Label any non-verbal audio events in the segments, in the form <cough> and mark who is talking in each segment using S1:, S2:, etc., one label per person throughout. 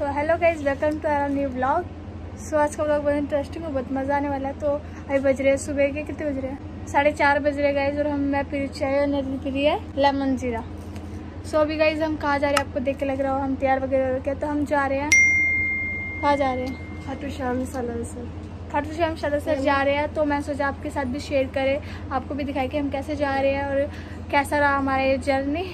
S1: So hello guys welcome to our new blog so आज का blog बहुत interesting और बहुत मज़ा आने वाला है तो अभी बज रहे हैं सुबह के कितने बज रहे हैं? साढ़े चार बज रहे गाइज़ और हम मैं पी चाय और नदी पी रही है लेमन जीरा। सो अभी गाइज़ हम कहाँ जा रहे हैं आपको देख के लग रहा हो हम तैयार वगैरह हो गए तो हम जा रहे हैं। कहाँ जा रहे हैं?
S2: खाटू श्याम सलर सर
S1: खाटू श्याम सर जा रहे हैं तो मैं सोचा आपके साथ भी शेयर करें आपको भी दिखाई कि हम कैसे जा रहे हैं और कैसा रहा हमारे जर्नी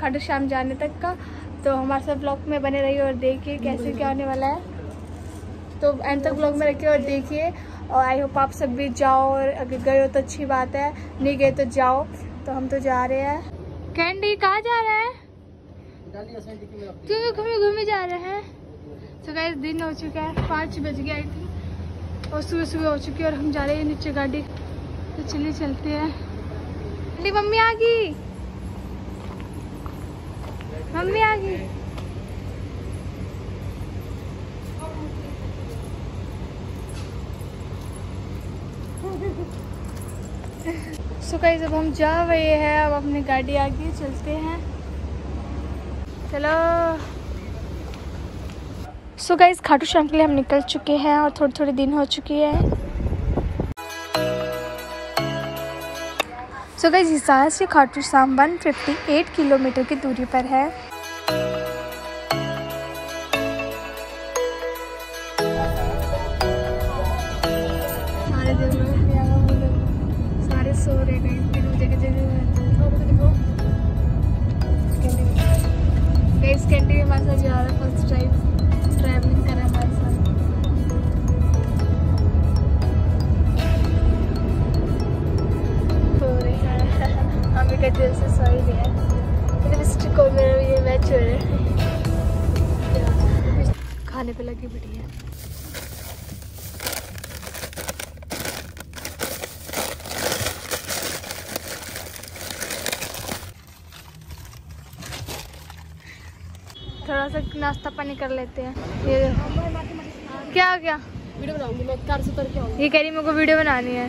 S1: खाटू श्याम जाने तक का। तो हमारे साथ ब्लॉग में बने रहिए और देखिए कैसे क्या होने वाला है। तो एंड तक ब्लॉग में रखिए और देखिए। और आई होप आप सब भी जाओ और अगर गए हो तो अच्छी बात है, नहीं गए तो जाओ। तो हम तो जा रहे हैं। कैंडी कहाँ जा रहा है? क्यों घूमे घूमे जा रहे हैं। तो गाइस दिन हो चुका है, पाँच बज गया आई थी और सुबह सुबह हो चुकी है और हम जा रहे हैं नीचे गाड़ी। तो चलिए चलते हैं। मम्मी आ गई। मम्मी आ गई। सो गाइस अब हम जा रहे हैं, अब अपनी गाड़ी आगे चलते हैं। चलो। सो गाइस खाटू श्याम के लिए हम निकल चुके हैं और थोड़ी थोड़ी दिन हो चुकी है। सो गाइस हिसार से खाटू श्याम 158 किलोमीटर की दूरी पर है। सारे हैं में हमारे जा फ़र्स्ट टाइम ट्रैवलिंग खाने पे लगी बढ़िया थोड़ा सा नाश्ता पानी कर लेते हैं। ये क्या हो गया?
S2: वीडियो बनाऊँगी मैं कार से उतर के
S1: ये कह रही मेरे को वीडियो बनानी है।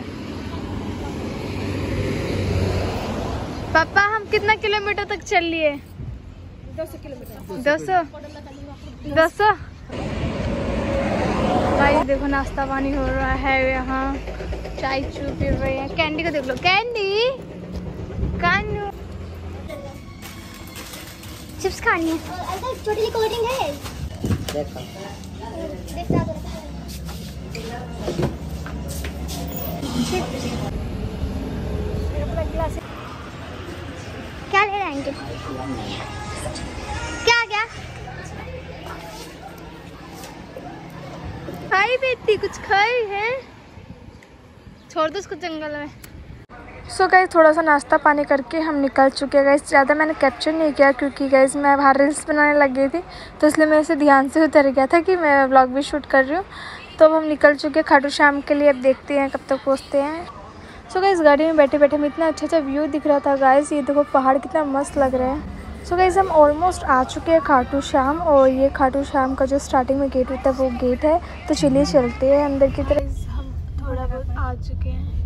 S1: पापा हम कितना किलोमीटर तक चल लिए?
S2: दस किलोमीटर।
S1: दो सौ भाई देखो नाश्ता पानी हो रहा है यहाँ। चाय चू पी रहे हैं। कैंडी को देख लो। कैंडी कैंडी चिप्स खानी है।
S3: छोटी कोल्ड ड्रिंक है। क्या ले रहे हैं क्या क्या?
S1: खाई बेटी, कुछ खाई है? छोड़ दो उसको जंगल में। सो so गाइज़ थोड़ा सा नाश्ता पानी करके हम निकल चुके हैं। गाइज़ ज़्यादा मैंने कैप्चर नहीं किया क्योंकि गाइज़ मैं बाहर रील्स बनाने लग गई थी तो इसलिए मैं इसे ध्यान से उतर गया था कि मैं व्लॉग भी शूट कर रही हूँ। तो अब हम निकल चुके हैं खाटू शाम के लिए। अब देखते हैं कब तक तो पहुँचते हैं। सो so गाइज़ गाड़ी में बैठे बैठे में इतना अच्छा अच्छा व्यू दिख रहा था। गाइज़ ये देखो पहाड़ कितना मस्त लग रहा है। सो गाइज़ हम ऑलमोस्ट आ चुके हैं खाटू श्याम और ये खाटू श्याम का जो स्टार्टिंग में गेट होता है, वो गेट है। तो चलिए चलते हैं अंदर की तरफ़। हम थोड़ा बहुत आ चुके हैं।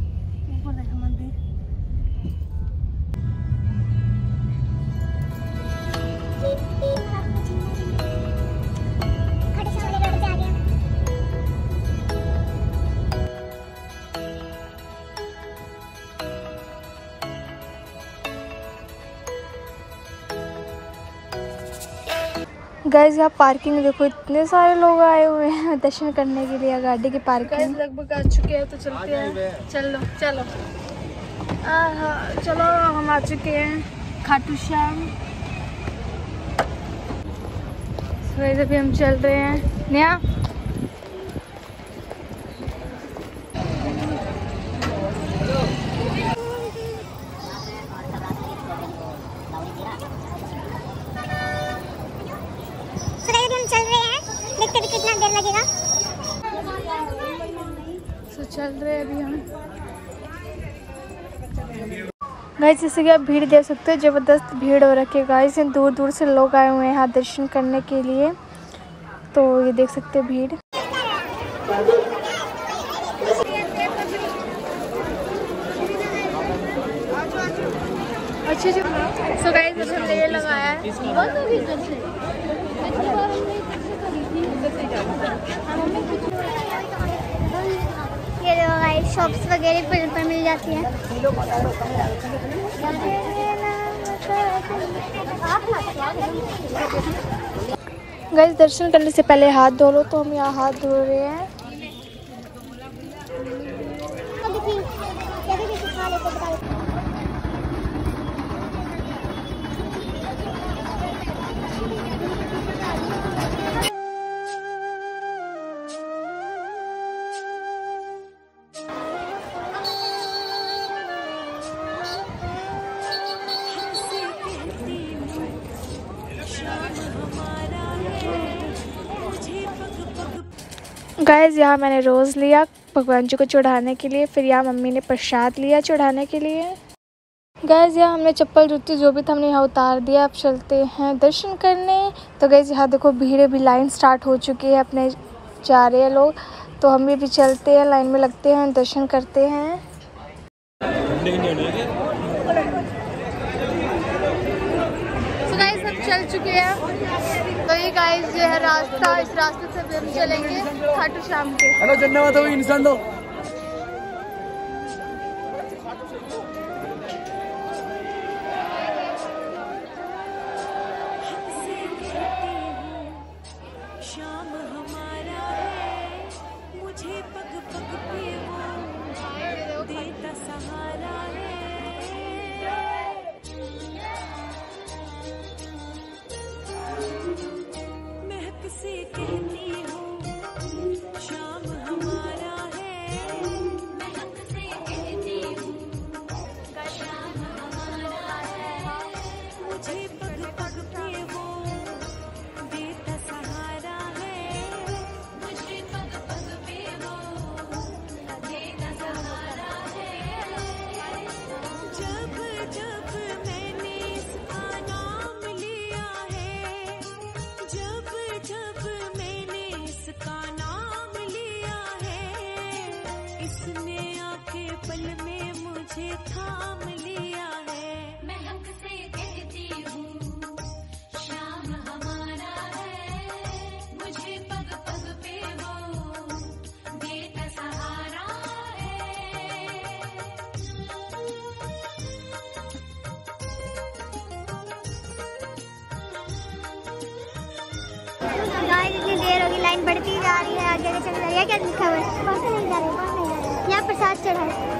S1: गाइज़ यहाँ पार्किंग देखो इतने सारे लोग आए हुए हैं दर्शन करने के लिए गाड़ी की पार्किंग लगभग आ चुके हैं तो चलते हैं। चलो चलो। आहा, चलो हम आ चुके हैं खाटू श्याम। अभी हम चल रहे हैं। नया
S3: सो गाइस हम चल रहे हैं देखते हैं कितना देर लगेगा
S1: तो चल रहे हैं अभी हम। गाइस जैसे कि आप भीड़ देख सकते हो, ज़बरदस्त भीड़ हो रखी है। गाइस दूर दूर से लोग आए हुए हैं यहाँ दर्शन करने के लिए। तो ये देख सकते हो भीड़। अच्छे से सो गाइस हमने ये लगाया है।
S3: शॉप्स वगैरह पर, पर मिल जाती है।
S1: गैस दर्शन करने से पहले हाथ धो लो। तो हम यहाँ हाथ धो रहे हैं। गाइस यहाँ मैंने रोज़ लिया भगवान जी को चढ़ाने के लिए फिर यहाँ मम्मी ने प्रसाद लिया चढ़ाने के लिए। गैस यहाँ हमने चप्पल जूती जो भी था हमने यहाँ उतार दिया अब चलते हैं दर्शन करने। तो गैस यहाँ देखो भीड़ भी लाइन स्टार्ट हो चुकी है अपने जा रहे हैं लोग। तो हम भी, भी चलते हैं लाइन में लगते हैं दर्शन करते हैं। चल चुके हैं। तो ये है रास्ता, इस रास्ते से भी हम चलेंगे, खाटू शाम के।
S4: हेलो धन्यवाद हो, इंसान दो
S3: इतनी देर होगी, लाइन बढ़ती जा रही है, आगे आगे जा रही है? क्या लिखा हुआ है? यहाँ प्रसाद चढ़ा है।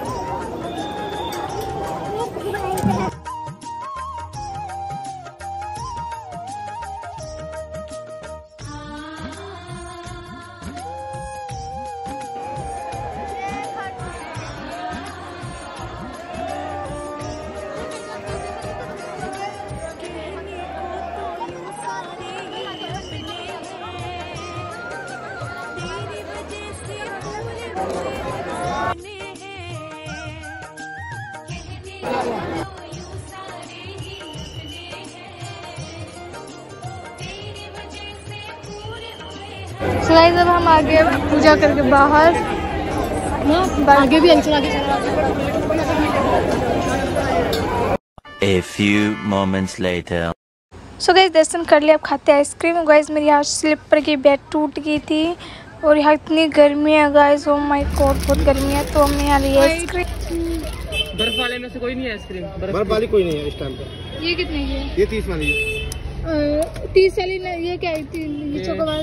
S5: सो
S1: गाइस अब हम आगे पूजा करके बाहर।
S2: आगे भी अंचल आगे
S6: A few moments later.
S1: So guys दर्शन कर लिया अब खाते हैं आइसक्रीम गैस मेरी यहाँ स्लीपर की बेड टूट गई थी और यहाँ इतनी गर्मी है गाइस ओ माय गॉड बहुत गर्मी है तो हमने यहाँ लिया आइसक्रीम
S4: बर्फ़ वाले में से कोई नहीं है आइसक्रीम बर्फ़ वाली कोई नहीं है इस टाइम पे।
S1: ये कितने की है?
S4: ये तीस वाली है।
S1: तीस वाली ये क्या है ये चोकोबार?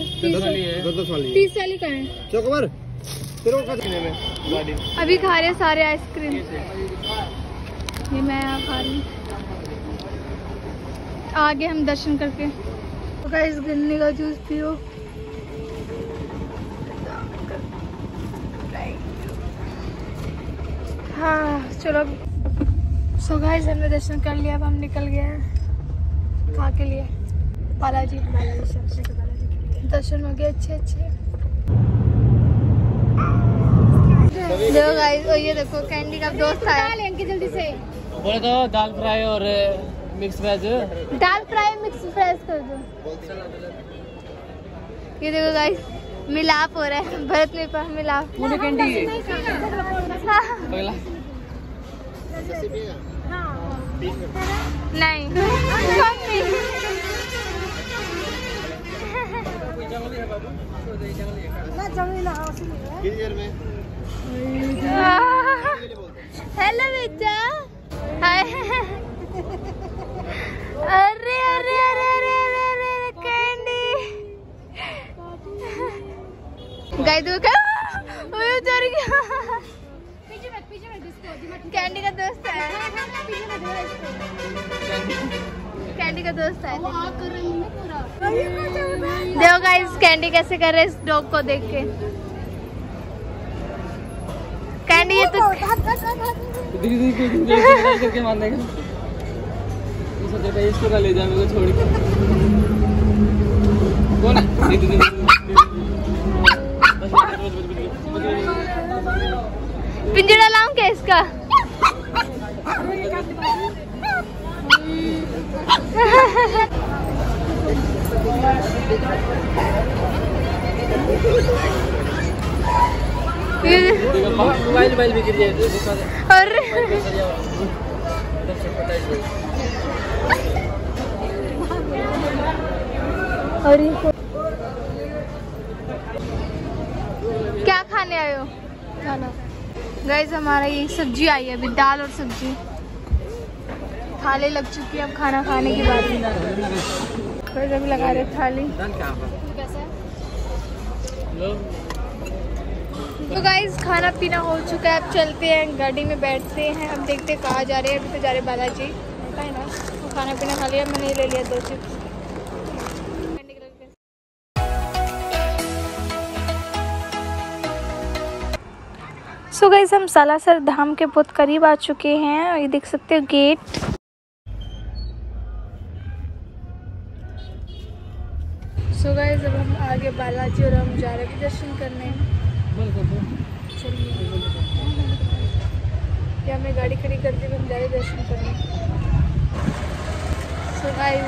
S1: तीस
S4: वाली
S1: का है।
S4: चौकबर
S1: अभी खा रहे सारे आइसक्रीम। ये मैं यहाँ खा रही हूँ। आगे हम दर्शन करके। तो गाइस गन्ने का जूस पियो। हाँ चलो। सो गाइस हमने दर्शन कर लिया अब हम निकल गए हैं। कहाँ के लिए। बालाजी दर्शन हो गए अच्छे अच्छे। देखो गाइस ये देखो कैंडी का दोस्त आया।
S2: लेंगे जल्दी से।
S4: बोले तो दाल फ्राई और मिक्स वेज
S1: दाल फ्राई मिक्स फ्राइज कर दो। ये देखो गाइस मिलाप हो रहा है भरत में पर मिलाप।
S4: पूरी कैंडी है।
S1: नहीं
S4: कितनी देर में
S1: हेलो बेटा हाय अरे अरे अरे अरे अरे अरे कैंडी गाय दो क्या ओए उतर गया
S2: पीछे मत पीछे मत इसको
S1: कैंडी का दोस्त है
S2: पीछे मत इसको
S1: कैंडी का दोस्त है
S2: वो आग कर रही है
S1: देखो गाइस कैंडी कैसे कर रहे हैं इस डॉग को देख के। कैंडी ये तो
S7: इसको ना ले मेरे को छोड़ के कौन
S1: पिंजरा लाऊं क्या इसका? <laughs> <laughs> अरे। क्या खाने आए हो?
S2: खाना।
S1: गैस हमारा ये सब्ज़ी आई है अभी, दाल और सब्ज़ी। थाली लग चुकी है अब खाना खाने के बारी गाइस अभी लगा रहे थाली। तो गाइज़ खाना पीना हो चुका है, अब चलते हैं, गाड़ी में बैठते हैं, अब देखते हैं कहाँ जा रहे हैं, अभी तो जा रहे बालाजी। है ना तो खाना पीना खा लिया, मैंने ले लिया दो चिप्स सो so गाइज़ हम सालासर धाम के बहुत करीब आ चुके हैं ये देख सकते हो गेट सो गाइज़ अब हम आगे बालाजी और हम जा रहे हैं दर्शन करने। चलिए। ये हमने गाड़ी खड़ी कर दी हम जा रहे दर्शन करने। सो गाइज़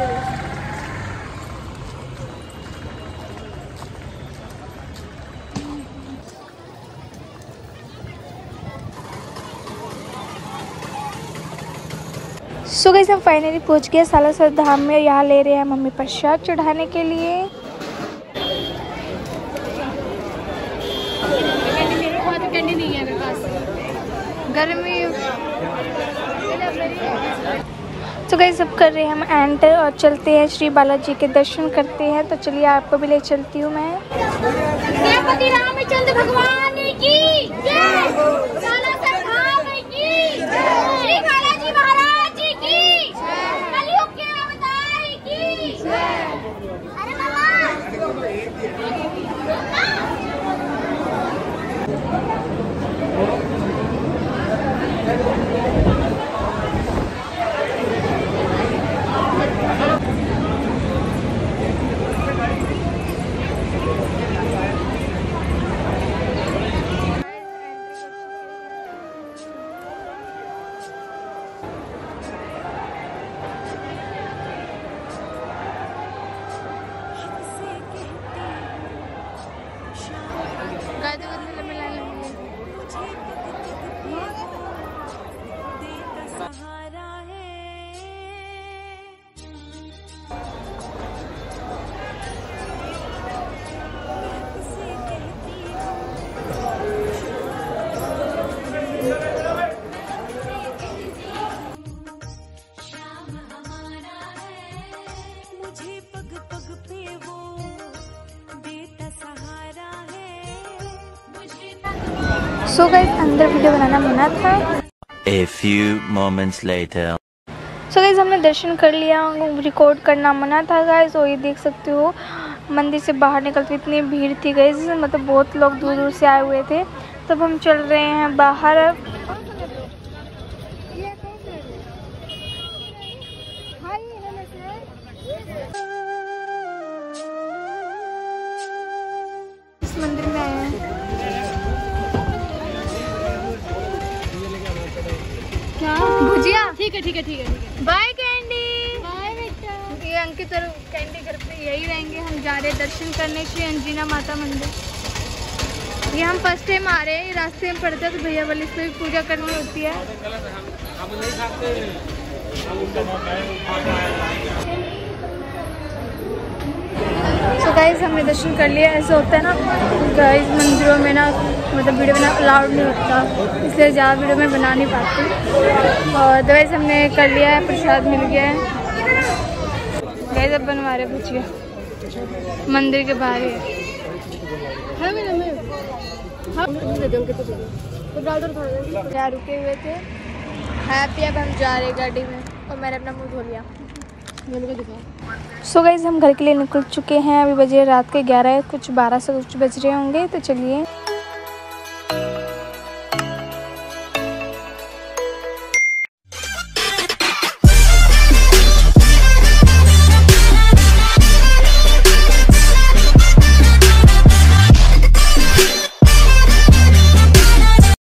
S1: सो गई हम फाइनली पहुँच गए सालासर धाम में। यहाँ ले रहे हैं मम्मी प्रसाद चढ़ाने के लिए
S2: तो कैंडी नहीं है मेरे पास
S1: गर्मी तो गई सब कर रहे हैं हम एंटर और चलते हैं श्री बालाजी के दर्शन करते हैं। तो चलिए आपको भी ले चलती हूँ मैं।
S4: रामचंद्र भगवान की
S1: सो गाइज़ अंदर वीडियो बनाना मना था।
S6: A few moments later.
S1: So guys हमने दर्शन कर लिया रिकॉर्ड करना मना था गाइज़ और ये देख सकते हो मंदिर से बाहर निकलते इतनी भीड़ थी गई मतलब बहुत लोग दूर दूर से आए हुए थे। तब हम चल रहे हैं बाहर।
S2: ठीक है ठीक है ठीक है ठीक है।
S1: बाय कैंडी
S4: बाय बेटा
S1: ये अंकित और कैंडी घर पे यही रहेंगे। हम जा रहे हैं दर्शन करने श्री अंजिना माता मंदिर। ये हम फ़र्स्ट टाइम आ रहे हैं रास्ते में पड़ता है तो भैया वाली से भी पूजा करनी होती है। सो गाइज़ हमने दर्शन कर लिया। ऐसे होता है ना गाइज़ मंदिरों में ना मतलब वीडियो बना अलाउड नहीं होता। इसलिए ज़्यादा वीडियो में बना नहीं पाती। और दवाइज हमने कर लिया है प्रसाद मिल गया है। गाइज़ अब बनवा रहे भुजिया मंदिर के बाहर ही है।
S2: हाँ हाँ
S1: रुके हुए थे। हैप्पी अब हम जा रहे गाड़ी में। और मैंने अपना मुँह धो लिया। सो गाइज़ हम घर के लिए निकल चुके हैं। अभी बजे रात के ग्यारह कुछ बारह से कुछ बज रहे होंगे तो चलिए।